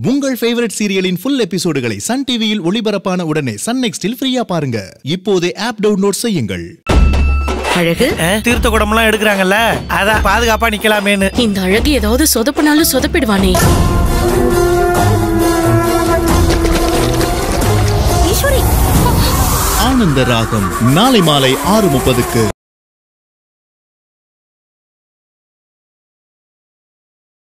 உங்கள் ஃபேவரட் சீரியலின் ஃபுல் எபிசோடுகளை சன் டிவியில் ஒளிபரப்பான உடனே சன் நெக்ஸ்டில் ஃப்ரீயா பாருங்க. இப்போதே ஆப் டவுன்லோட் செய்யுங்கள். அழகு? தீர்த்த குடம்லாம் எடுக்கிறாங்கல்ல? அதான் பாதுகாப்பா நிக்கலாமேன்னு. இந்த அழகு ஏதாவது சொதப்பினாலும் சொதப்பிடுவானே. ஆனந்த ராகம் நாளை மாலை ஆறு முப்பதுக்கு.